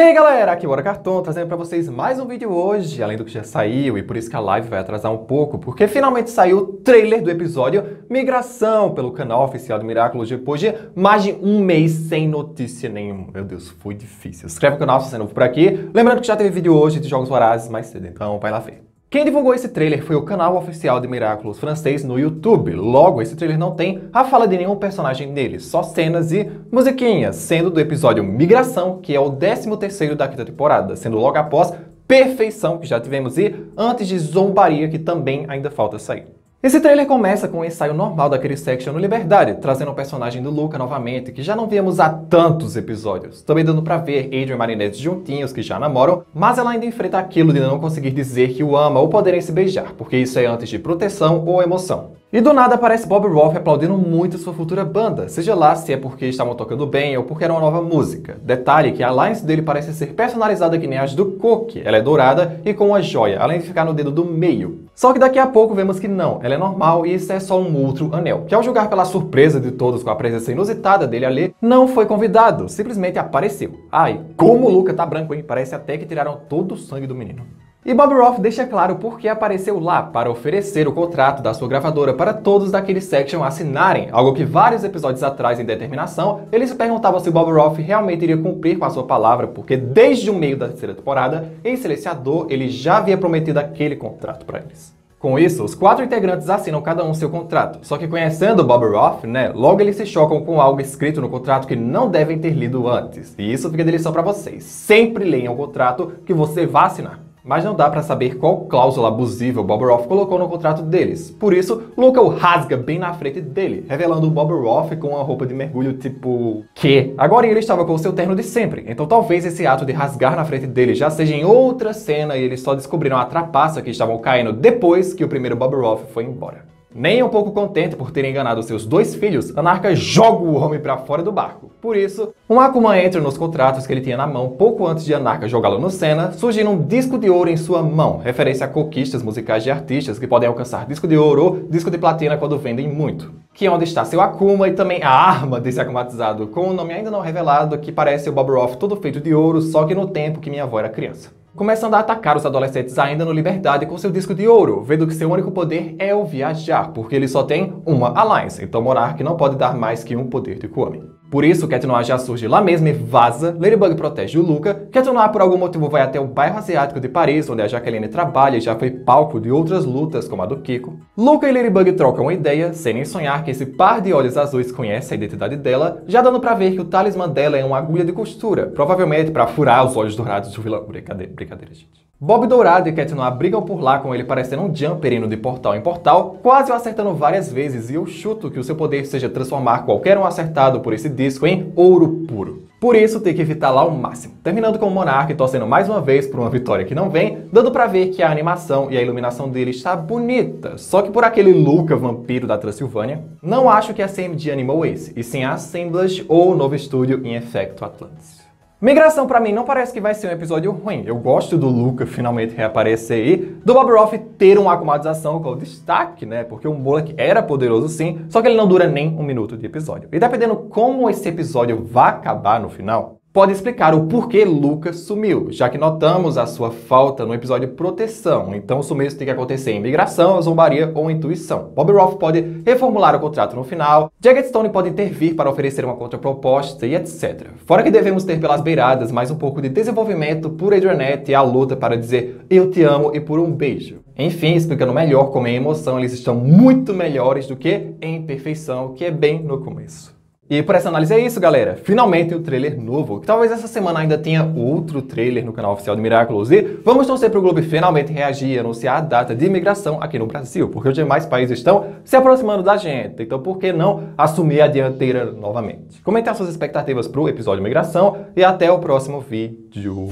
Aí galera, aqui é o Bora Cartão, trazendo pra vocês mais um vídeo hoje, além do que já saiu, e por isso que a live vai atrasar um pouco, porque finalmente saiu o trailer do episódio Migração pelo canal oficial do Miraculous, depois de mais de um mês sem notícia nenhuma. Meu Deus, foi difícil. Inscreve no canal se você é novo por aqui, lembrando que já teve vídeo hoje de Jogos Vorazes mais cedo, então vai lá ver. Quem divulgou esse trailer foi o canal oficial de Miraculous francês no YouTube. Logo, esse trailer não tem a fala de nenhum personagem nele, só cenas e musiquinhas, sendo do episódio Migração, que é o 13º da quinta temporada, sendo logo após Perfeição, que já tivemos, e antes de Zombaria, que também ainda falta sair. Esse trailer começa com o um ensaio normal daquele section no Liberdade, trazendo o personagem do Luca novamente, que já não víamos há tantos episódios. Também dando pra ver Adrian e Marinette juntinhos, que já namoram, mas ela ainda enfrenta aquilo de não conseguir dizer que o ama ou poderem se beijar, porque isso é antes de proteção ou emoção. E do nada aparece Bob Roth aplaudindo muito sua futura banda, seja lá se é porque estavam tocando bem ou porque era uma nova música. Detalhe que a Alliance dele parece ser personalizada que nem as do Cook, ela é dourada e com uma joia, além de ficar no dedo do meio. Só que daqui a pouco vemos que não, ela é normal e isso é só um outro anel, que ao julgar pela surpresa de todos com a presença inusitada dele ali, não foi convidado, simplesmente apareceu. Ai, como o Luca tá branco, hein? Parece até que tiraram todo o sangue do menino. E Bob Roth deixa claro por que apareceu lá para oferecer o contrato da sua gravadora para todos daquele section assinarem, algo que vários episódios atrás em Determinação, ele se perguntava se Bob Roth realmente iria cumprir com a sua palavra, porque desde o meio da terceira temporada, em Silenciador, ele já havia prometido aquele contrato para eles. Com isso, os quatro integrantes assinam cada um seu contrato. Só que conhecendo Bob Roth, né, logo eles se chocam com algo escrito no contrato que não devem ter lido antes. E isso fica de lição para vocês. Sempre leiam o contrato que você vai assinar mas não dá para saber qual cláusula abusiva Bob Roth colocou no contrato deles. Por isso, Luca o rasga bem na frente dele, revelando o Bob Roth com uma roupa de mergulho tipo... Que? Agora ele estava com o seu terno de sempre, então talvez esse ato de rasgar na frente dele já seja em outra cena e eles só descobriram a trapaça que estavam caindo depois que o primeiro Bob Roth foi embora. Nem um pouco contente por terem enganado seus dois filhos, Anarca joga o homem para fora do barco. Por isso, um Akuma entra nos contratos que ele tinha na mão pouco antes de Anarca jogá-lo no Senna, surgindo um disco de ouro em sua mão, referência a conquistas musicais de artistas que podem alcançar disco de ouro ou disco de platina quando vendem muito. Que é onde está seu Akuma e também a arma desse akumatizado, com o nome ainda não revelado, que parece o Bob Roth todo feito de ouro, só que no tempo que minha avó era criança começando a atacar os adolescentes ainda no Liberdade com seu disco de ouro, vendo que seu único poder é o viajar, porque ele só tem uma Alliance, então Monarch não pode dar mais que um poder de Kwame. Por isso, Cat Noir já surge lá mesmo e vaza, Ladybug protege o Luca, Cat Noir por algum motivo vai até o bairro asiático de Paris, onde a Jacqueline trabalha e já foi palco de outras lutas, como a do Kiko. Luca e Ladybug trocam uma ideia, sem nem sonhar que esse par de olhos azuis conhece a identidade dela, já dando pra ver que o talismã dela é uma agulha de costura, provavelmente para furar os olhos dourados do vilão. Brincadeira, brincadeira, gente. Bob Dourado e Cat Noir brigam por lá com ele parecendo um jumper indo de portal em portal, quase o acertando várias vezes, e eu chuto que o seu poder seja transformar qualquer um acertado por esse disco em ouro puro. Por isso, tem que evitar lá ao máximo. Terminando com o Monark torcendo mais uma vez por uma vitória que não vem, dando pra ver que a animação e a iluminação dele está bonita. Só que por aquele Luca vampiro da Transilvânia, não acho que a CMG animou esse, e sim a Assemblage ou o novo estúdio em Efecto Atlantis. Migração para mim não parece que vai ser um episódio ruim. Eu gosto do Luca finalmente reaparecer e do Bob Roth ter uma acumatização com o destaque, né? Porque o Mullock era poderoso sim, só que ele não dura nem um minuto de episódio. E dependendo como esse episódio vai acabar no final, pode explicar o porquê Lucas sumiu, já que notamos a sua falta no episódio Proteção. Então o sumiço tem que acontecer em migração, zombaria ou intuição. Bob Roth pode reformular o contrato no final, Jagged Stone pode intervir para oferecer uma contraproposta e etc. Fora que devemos ter pelas beiradas mais um pouco de desenvolvimento por Adrianette e a luta para dizer eu te amo e por um beijo. Enfim, explicando melhor como em emoção eles estão muito melhores do que em perfeição, que é bem no começo. E por essa análise é isso, galera. Finalmente o trailer novo, talvez essa semana ainda tenha outro trailer no canal oficial de Miraculous. E vamos torcer para o Globo finalmente reagir e anunciar a data de imigração aqui no Brasil, porque os demais países estão se aproximando da gente. Então por que não assumir a dianteira novamente? Comentem as suas expectativas para o episódio de migração e até o próximo vídeo.